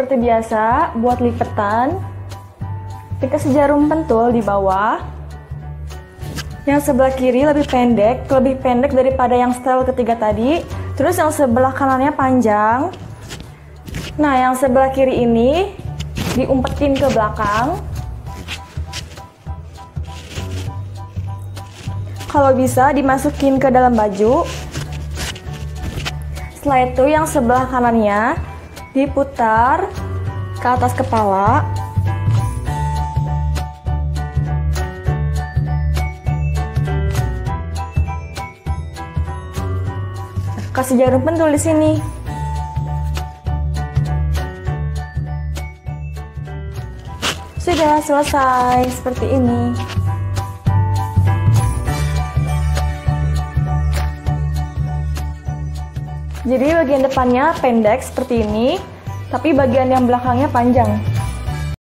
seperti biasa, buat lipetan, dikasih jarum pentul di bawah. Yang sebelah kiri lebih pendek, lebih pendek daripada yang style ketiga tadi. Terus yang sebelah kanannya panjang. Nah, yang sebelah kiri ini diumpetin ke belakang. Kalau bisa dimasukin ke dalam baju. Setelah itu yang sebelah kanannya diputar ke atas kepala. Kasih jarum pentul di sini. Sudah selesai seperti ini. Jadi bagian depannya pendek seperti ini, tapi bagian yang belakangnya panjang.